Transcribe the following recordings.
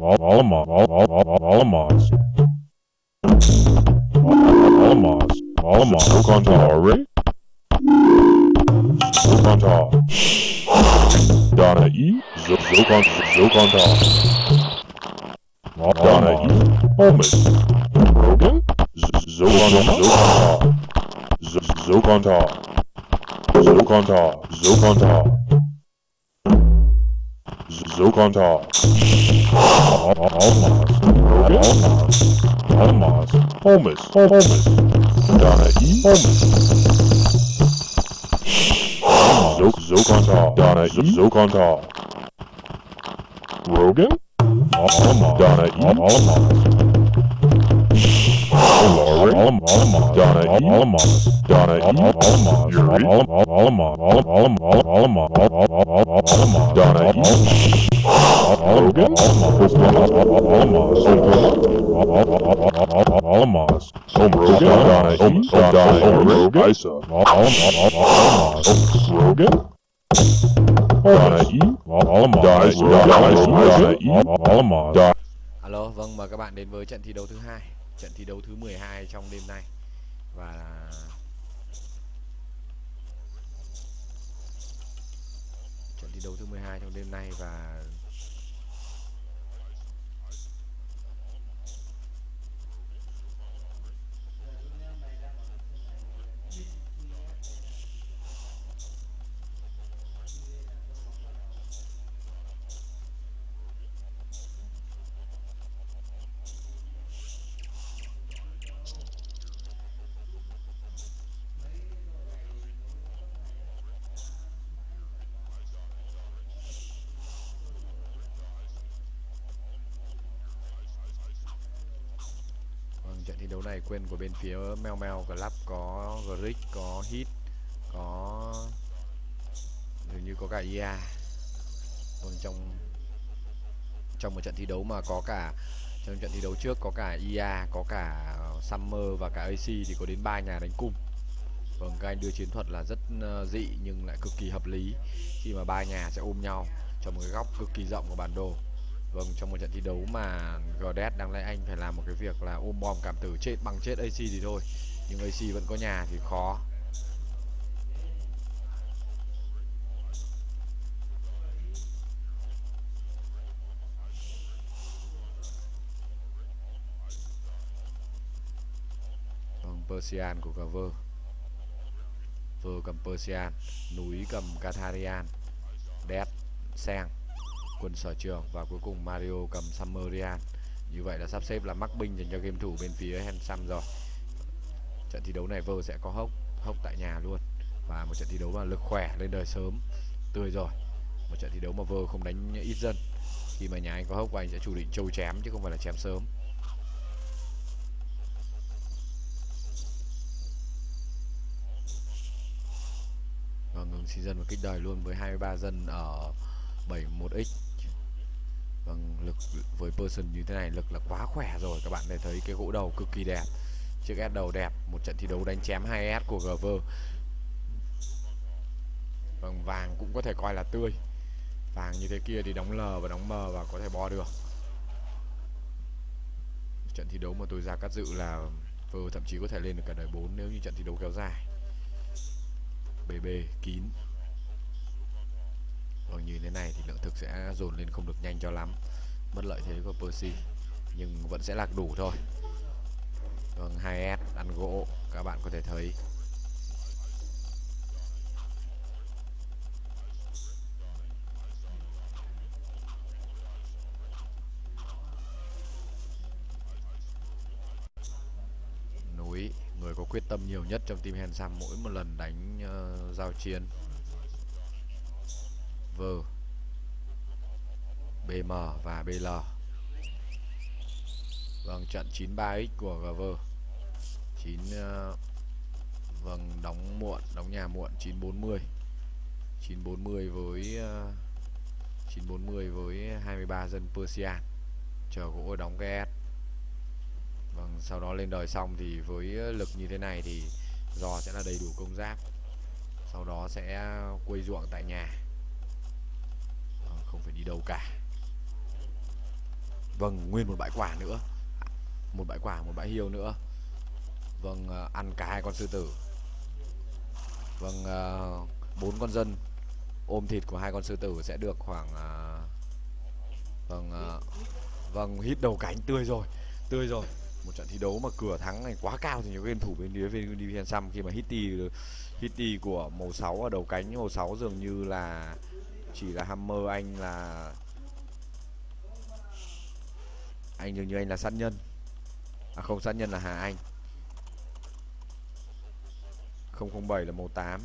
allemaal, allemaal, allemaal. Allemaal, allemaal. Ook on top, alright? Ook on top. Zo E, Zook on, Zook on top. Donna E, Holmes. Rogan, Zook Zo Zook on top. Zo on Yuri. Almas. Almas. Almas. Almas. Almas. Donna E. Rogan. Almas. Almas. Home Rogan. Donna E. Donna Rogan. Isa. Almas. Rogan. Donna E. Almas. Donna E. Almas. Alo, vâng mời các bạn đến với trận thi đấu thứ hai, trận thi đấu thứ 12 trong đêm nay. Và trận thi đấu thứ 12 trong đêm nay và Vâng, trận thi đấu này quên của bên phía Mel Mel Club có Grick, có Hit, có dường như có cả IA. Còn trong trong một trận thi đấu mà có cả trong trận thi đấu trước có cả IA, có cả Summer và cả AC thì có đến ba nhà đánh cung. Vâng, các anh đưa chiến thuật là rất ờ, dị nhưng lại cực kỳ hợp lý khi mà ba nhà sẽ ôm nhau trong một cái góc cực kỳ rộng của bản đồ. Vâng, trong một trận thi đấu mà Godet đang lẽ anh phải làm một cái việc là ôm bom cảm tử chết bằng chết AC thì thôi. Nhưng AC vẫn có nhà thì khó. Vâng, Persian của cả Vơ. Vơ cầm Persian Núi cầm Katharian. Dead, Sang quân sở trường và cuối cùng Mario cầm Summerian như vậy là sắp xếp là mắc binh dành cho game thủ bên phía Handsome rồi. Trận thi đấu này vơ sẽ có hốc hốc tại nhà luôn. Và một trận thi đấu mà lực khỏe lên đời sớm, tươi rồi. Một trận thi đấu mà vơ không đánh ít dân. Khi mà nhà anh có hốc và anh sẽ chủ định trâu chém chứ không phải là chém sớm. Và ngừng season và kích đời luôn với 23 dân ở 71x Vâng, lực với person như thế này lực là quá khỏe rồi Các bạn để thấy cái gỗ đầu cực kỳ đẹp. Chiếc S đầu đẹp Một trận thi đấu đánh chém 2S của GV Vâng, vàng cũng có thể coi là tươi. Vàng như thế kia thì đóng L và đóng M và có thể bo được. Trận thi đấu mà tôi ra cắt dự là Vơ thậm chí có thể lên được cả đời 4 nếu như trận thi đấu kéo dài. BB kín còn như thế này thì lượng thực sẽ dồn lên không được nhanh cho lắm. Mất lợi thế của Percy Nhưng vẫn sẽ lạc đủ thôi. Vâng, còn 2S ăn gỗ Các bạn có thể thấy. Núi Người có quyết tâm nhiều nhất trong team Hensam Mỗi một lần đánh uh, giao chiến vơ BM và BL Vâng trận 93x của GV 9 uh, Vâng đóng muộn Đóng nhà muộn 940 940 với ờ, uh, 940 với 23 dân Persian. Chờ gỗ đóng cái S. Vâng sau đó lên đời xong thì với lực như thế này thì Giò sẽ là đầy đủ công giáp. Sau đó sẽ quây ruộng tại nhà phải đi đâu cả. Vâng nguyên một bãi quả nữa. Một bãi quả một bãi hiêu nữa. Vâng ờ, ăn cả hai con sư tử. Vâng ờ, bốn con dân ôm thịt của hai con sư tử sẽ được khoảng ờ, vâng vâng hít đầu cánh tươi rồi tươi rồi. Một trận thi đấu mà cửa thắng này quá cao thì những game thủ bên phía bên DVN Sam khi mà Hitty Hitty của màu 6 ở đầu cánh, màu 6 dường như là chỉ là Hammer anh là anh dường như anh là sát nhân. À không, sát nhân là Hà Anh. 007 là màu 8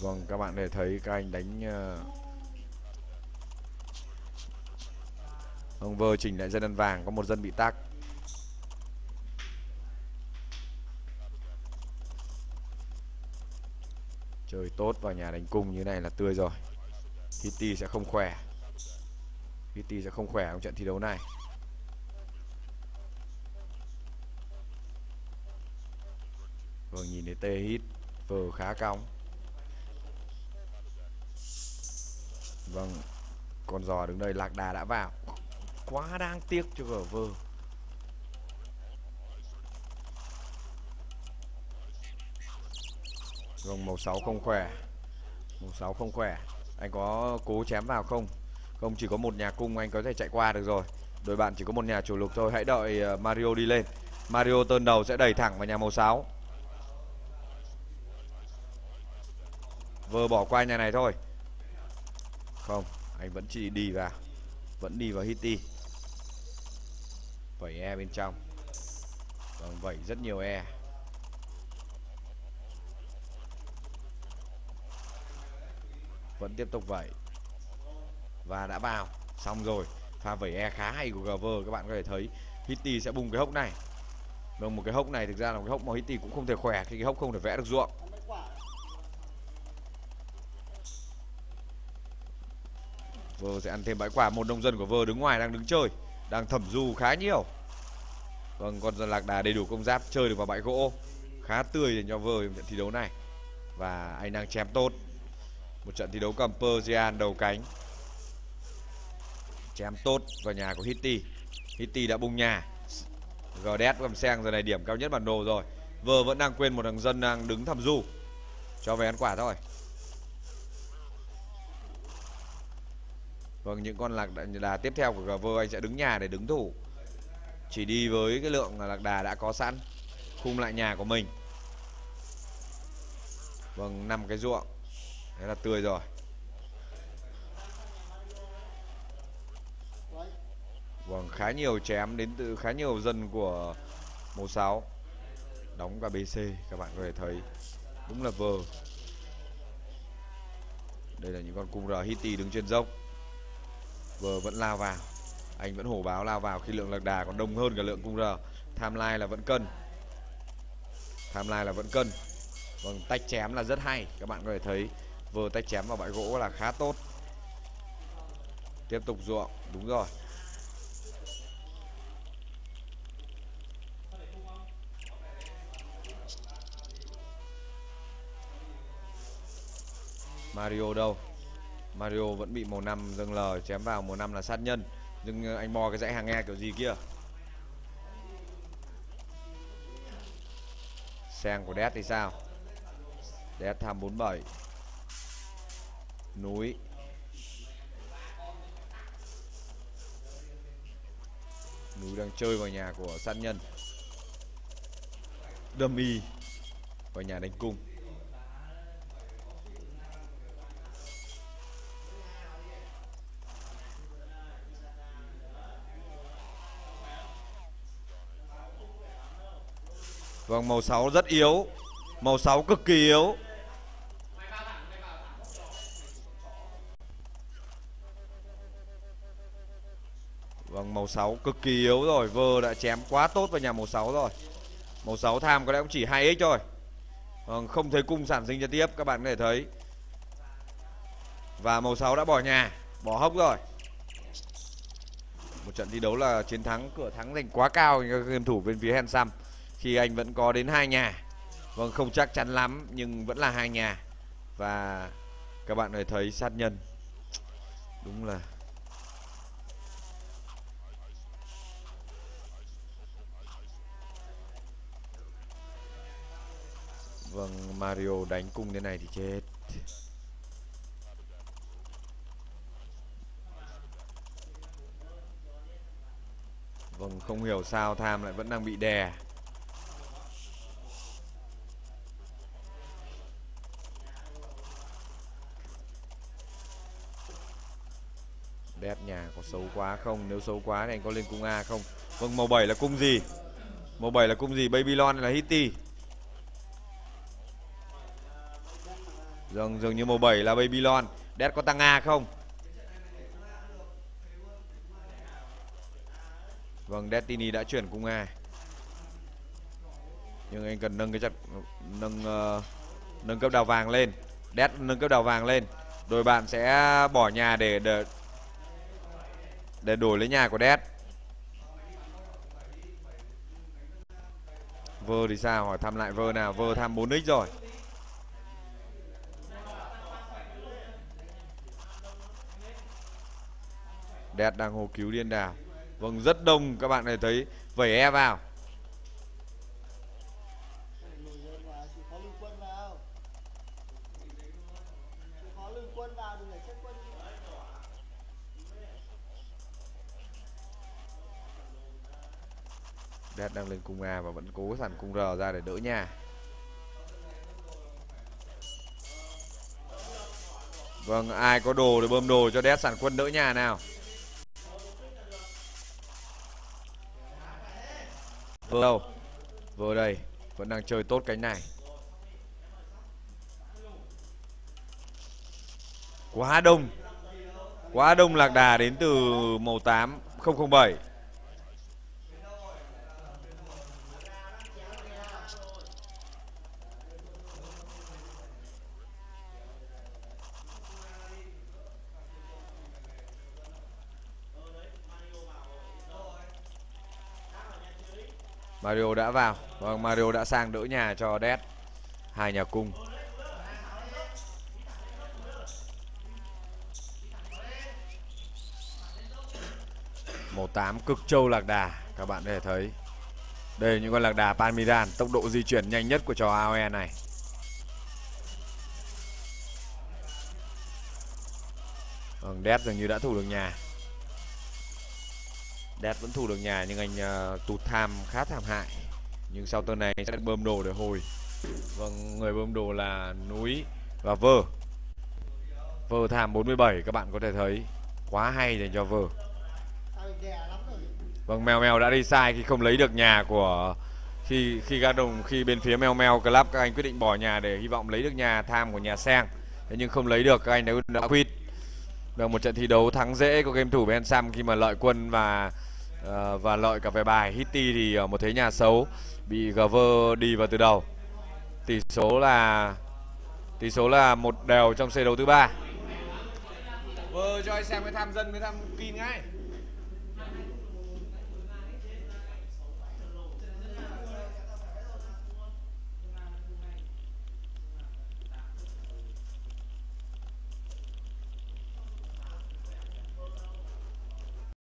Vâng các bạn để thấy các anh đánh. Ờ, ông vơ chỉnh lại dân ăn vàng, có một dân bị tắc. Chơi tốt vào nhà đánh cung như này là tươi rồi. Hitty sẽ không khỏe. Hitty sẽ không khỏe trong trận thi đấu này. Vâng nhìn thấy tê hít vừa khá cong. Vâng Con giò đứng đây, lạc đà đã vào. Quá đáng tiếc cho gở vơ. Vâng màu 6 không khỏe. Màu 6 không khỏe. Anh có cố chém vào không? Không, chỉ có một nhà cung anh có thể chạy qua được rồi. Đội bạn chỉ có một nhà chủ lục thôi. Hãy đợi ờ, Mario đi lên. Mario tơn đầu sẽ đẩy thẳng vào nhà màu 6 Vơ bỏ qua nhà này thôi. Không, Anh vẫn chỉ đi vào. Vẫn đi vào Hitty Vẩy e bên trong. Vâng vẩy rất nhiều e. Vẫn tiếp tục vậy. Và đã vào, Xong rồi. Pha vẩy e khá hay của gv Các bạn có thể thấy. Hitty sẽ bùng cái hốc này. Vâng một cái hốc này, thực ra là một cái hốc mà Hitty cũng không thể khỏe Khi cái hốc không thể vẽ được ruộng. Vơ sẽ ăn thêm bãi quả Một nông dân của Vơ đứng ngoài đang đứng chơi, Đang thẩm du khá nhiều. Vâng con dân lạc đà đầy đủ công giáp Chơi được vào bãi gỗ. Khá tươi để cho Vơ trận thi đấu này. Và anh đang chém tốt. Một trận thi đấu cầm Persian đầu cánh. Chém tốt vào nhà của Hitty. Hitty đã bung nhà. Gdes cầm sang giờ này điểm cao nhất bản đồ rồi. Vơ vẫn đang quên một thằng dân đang đứng thầm du. Cho về ăn quả thôi. Vâng những con lạc đà tiếp theo của GV anh sẽ đứng nhà để đứng thủ. Chỉ đi với cái lượng lạc đà đã có sẵn. Khung lại nhà của mình. Vâng năm cái ruộng thế là tươi rồi. Vâng khá nhiều chém đến từ, khá nhiều dân của màu 6 Đóng cả BC các bạn có thể thấy. Đúng là vờ. Đây là những con cung R Hitty đứng trên dốc. Vờ vẫn lao vào. Anh vẫn hổ báo lao vào khi lượng lạc đà còn đông hơn cả lượng cung R Tham lai là vẫn cân. Tham lai là vẫn cân. Vâng tách chém là rất hay, Các bạn có thể thấy vừa tay chém vào bãi gỗ là khá tốt. Tiếp tục ruộng, Đúng rồi. Mario đâu? Mario vẫn bị màu năm dâng lờ chém vào màu năm là sát nhân. Nhưng ờ, anh mò cái dãy hàng nghe kiểu gì kia? Sang của Death thì sao? Death tham 47 Núi. Núi đang chơi vào nhà của sát nhân. Dummy Vào nhà đánh cung. Vâng màu 6 rất yếu. Màu 6 cực kỳ yếu. Vâng màu 6 cực kỳ yếu rồi. Vơ đã chém quá tốt vào nhà màu 6 rồi. Màu 6 tham có lẽ cũng chỉ 2x thôi. Vâng không thấy cung sản sinh ra tiếp, Các bạn có thể thấy. Và màu 6 đã bỏ nhà, Bỏ hốc rồi. Một trận thi đấu là chiến thắng, Cửa thắng dành quá cao cho Các game thủ bên phía Handsome khi anh vẫn có đến hai nhà. Vâng không chắc chắn lắm, nhưng vẫn là hai nhà. Và các bạn có thể thấy sát nhân. Đúng là vâng Mario đánh cung thế này thì chết vâng không hiểu sao tham lại vẫn đang bị đè Đét nhà có xấu quá không? Nếu xấu quá thì anh có lên cung A không? Vâng, màu 7 là cung gì? Màu 7 là cung gì? Babylon là Hitty? Dường, dường như màu 7 là Babylon Dead có tăng A không? Vâng, Destiny đã chuyển cung A. Nhưng anh cần nâng cái chặt Nâng uh, nâng cấp đào vàng lên. Dead nâng cấp đào vàng lên. Đội bạn sẽ bỏ nhà để, để để đổi lấy nhà của Dead. Vơ thì sao? Hỏi thăm lại Vơ nào. Vơ tham 4x rồi. Đét đang hô cứu điên đảo. Vâng rất đông các bạn này thấy Vẩy e vào. Dead đang lên cung A và vẫn cố sẵn cung R ra để đỡ nhà. Vâng, ai có đồ để bơm đồ cho Dead sản quân đỡ nhà nào? Vừa đâu? Vừa đây. Vẫn đang chơi tốt cánh này. Quá đông. Quá đông lạc đà đến từ màu 8 Mario đã vào. Vâng Mario đã sang đỡ nhà cho Dead Hai nhà cung. Màu 8 cực châu lạc đà, Các bạn có thể thấy. Đây là những con lạc đà Palmiran Tốc độ di chuyển nhanh nhất của trò AOE này. Vâng Dead dường như đã thủ được nhà. Dead vẫn thủ được nhà nhưng anh uh, tụt tham khá thảm hại. Nhưng sau tuần này sẽ bơm đồ để hồi. Vâng, người bơm đồ là Núi và Vơ. Vơ tham 47 các bạn có thể thấy. Quá hay dành cho Vơ. Vâng, Mèo Mèo đã đi sai khi không lấy được nhà của khi khi ga đồng khi bên phía Mèo Mèo Club các anh quyết định bỏ nhà để hy vọng lấy được nhà tham của nhà Sang. Thế nhưng không lấy được các anh đã, đã quit. Được một trận thi đấu thắng dễ của game thủ Ben Sam khi mà lợi quân và uh, và lợi cả về bài Hitty thì ở một thế nhà xấu bị Gover đi vào từ đầu. Tỷ số là tỷ số là một đều trong xe đấu thứ ba. Vừa cho anh xem cái tham dân với tham kim ngay